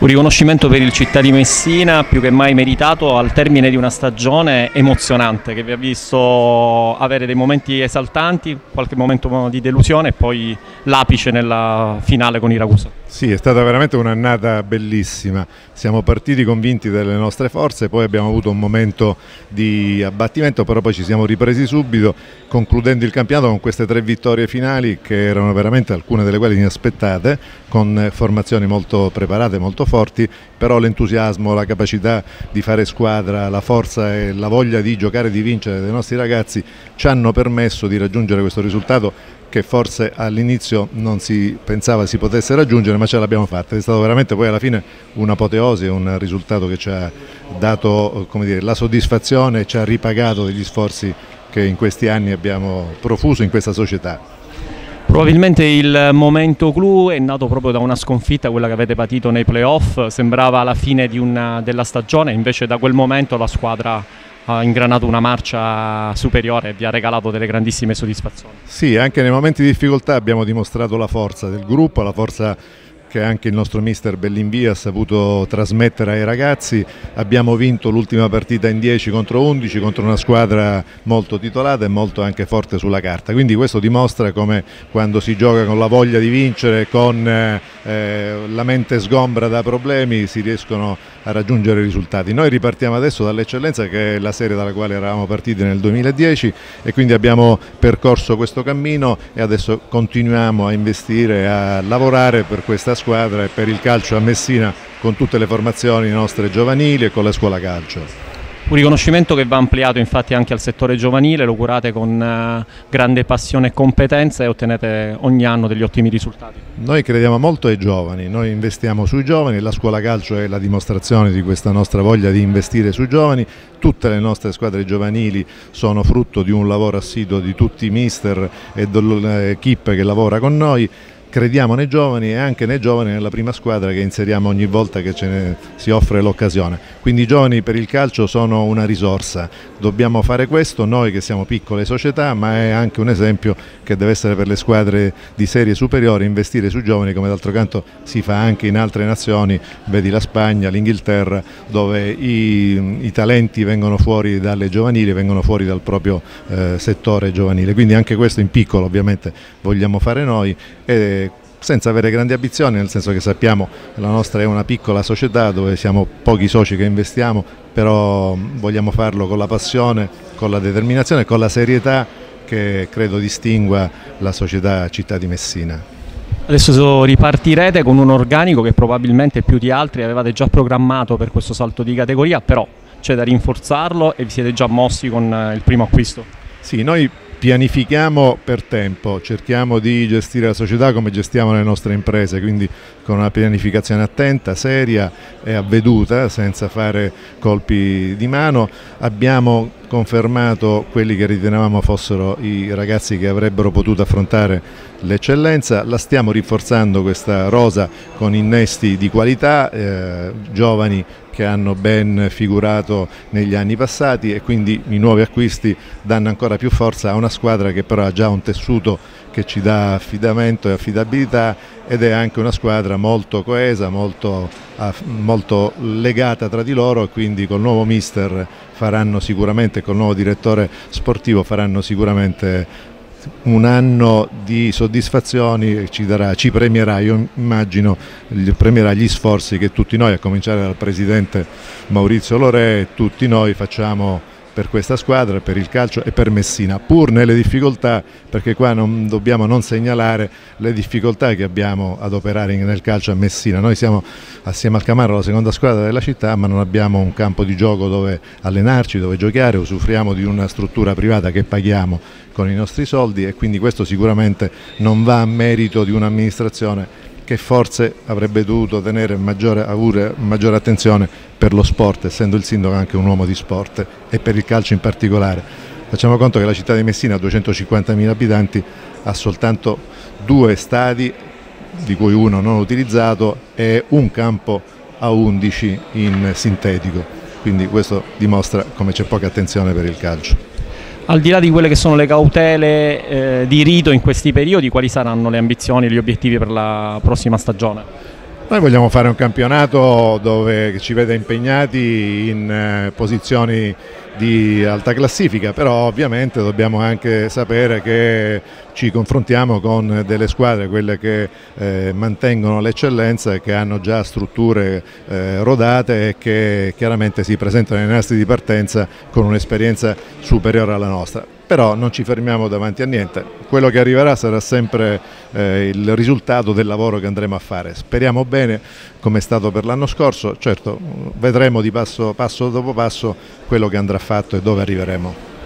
Un riconoscimento per il città di Messina più che mai meritato al termine di una stagione emozionante che vi ha visto avere dei momenti esaltanti, qualche momento di delusione e poi l'apice nella finale con Iracusa. Sì, è stata veramente un'annata bellissima. Siamo partiti convinti delle nostre forze, poi abbiamo avuto un momento di abbattimento, però poi ci siamo ripresi subito, concludendo il campionato con queste tre vittorie finali che erano veramente alcune delle quali inaspettate, con formazioni molto preparate, molto forti, però l'entusiasmo, la capacità di fare squadra, la forza e la voglia di giocare e di vincere dei nostri ragazzi ci hanno permesso di raggiungere questo risultato che forse all'inizio non si pensava si potesse raggiungere ma ce l'abbiamo fatta, è stato veramente poi alla fine un'apoteosi, un risultato che ci ha dato dire, la soddisfazione e ci ha ripagato degli sforzi che in questi anni abbiamo profuso in questa società. Probabilmente il momento clou è nato proprio da una sconfitta, quella che avete patito nei playoff, sembrava la fine una, della stagione, invece da quel momento la squadra ha ingranato una marcia superiore e vi ha regalato delle grandissime soddisfazioni. Sì, anche nei momenti di difficoltà abbiamo dimostrato la forza del gruppo, la forza che anche il nostro mister Bellinvia ha saputo trasmettere ai ragazzi. Abbiamo vinto l'ultima partita in 10 contro 11 contro una squadra molto titolata e molto anche forte sulla carta. Quindi questo dimostra come quando si gioca con la voglia di vincere, con eh, la mente sgombra da problemi, si riescono a raggiungere risultati. Noi ripartiamo adesso dall'eccellenza che è la serie dalla quale eravamo partiti nel 2010 e quindi abbiamo percorso questo cammino e adesso continuiamo a investire, a lavorare per questa squadra e per il calcio a Messina con tutte le formazioni nostre giovanili e con la scuola calcio. Un riconoscimento che va ampliato infatti anche al settore giovanile, lo curate con uh, grande passione e competenza e ottenete ogni anno degli ottimi risultati. Noi crediamo molto ai giovani, noi investiamo sui giovani, la scuola calcio è la dimostrazione di questa nostra voglia di investire sui giovani, tutte le nostre squadre giovanili sono frutto di un lavoro assiduo di tutti i mister e dell'equipe che lavora con noi crediamo nei giovani e anche nei giovani nella prima squadra che inseriamo ogni volta che ce ne si offre l'occasione. Quindi i giovani per il calcio sono una risorsa, dobbiamo fare questo noi che siamo piccole società, ma è anche un esempio che deve essere per le squadre di serie superiori investire sui giovani come d'altro canto si fa anche in altre nazioni, vedi la Spagna, l'Inghilterra, dove i, i, talenti vengono fuori dalle giovanili, vengono fuori dal proprio eh, settore giovanile. Quindi anche questo in piccolo ovviamente vogliamo fare noi. E senza avere grandi ambizioni, nel senso che sappiamo che la nostra è una piccola società dove siamo pochi soci che investiamo, però vogliamo farlo con la passione, con la determinazione e con la serietà che credo distingua la società città di Messina. Adesso ripartirete con un organico che probabilmente più di altri avevate già programmato per questo salto di categoria, però c'è da rinforzarlo e vi siete già mossi con eh, il primo acquisto. Sì, noi pianifichiamo per tempo, cerchiamo di gestire la società come gestiamo le nostre imprese, quindi con una pianificazione attenta, seria e avveduta, senza fare colpi di mano. Abbiamo confermato quelli che ritenevamo fossero i ragazzi che avrebbero potuto affrontare l'eccellenza, la stiamo rinforzando questa rosa con innesti di qualità, eh, giovani che hanno ben figurato negli anni passati e quindi i nuovi acquisti danno ancora più forza a una squadra che però ha già un tessuto che ci dà affidamento e affidabilità ed è anche una squadra molto coesa, molto, molto legata tra di loro e quindi col nuovo mister faranno sicuramente, col nuovo direttore sportivo faranno sicuramente un anno di soddisfazioni ci, darà, ci premierà, io immagino, premierà gli sforzi che tutti noi, a cominciare dal Presidente Maurizio Lore, tutti noi facciamo per questa squadra, per il calcio e per Messina, pur nelle difficoltà, perché qua non dobbiamo non segnalare le difficoltà che abbiamo ad operare nel calcio a Messina. Noi siamo assieme al Camarro la seconda squadra della città, ma non abbiamo un campo di gioco dove allenarci, dove giocare, usufruiamo di una struttura privata che paghiamo con i nostri soldi e quindi questo sicuramente non va a merito di un'amministrazione che forse avrebbe dovuto tenere maggiore, avere maggiore attenzione per lo sport, essendo il sindaco anche un uomo di sport e per il calcio in particolare. Facciamo conto che la città di Messina ha 250.000 abitanti, ha soltanto due stadi, di cui uno non utilizzato, e un campo a 11 in sintetico. Quindi questo dimostra come c'è poca attenzione per il calcio. Al di là di quelle che sono le cautele eh, di rito in questi periodi, quali saranno le ambizioni e gli obiettivi per la prossima stagione? Noi vogliamo fare un campionato dove ci vede impegnati in eh, posizioni di alta classifica, però ovviamente dobbiamo anche sapere che ci confrontiamo con delle squadre, quelle che eh, mantengono l'eccellenza che hanno già strutture eh, rodate e che chiaramente si presentano nei nastri di partenza con un'esperienza superiore alla nostra però non ci fermiamo davanti a niente, quello che arriverà sarà sempre eh, il risultato del lavoro che andremo a fare, speriamo bene come è stato per l'anno scorso, certo vedremo di passo, passo dopo passo quello che andrà fatto e dove arriveremo.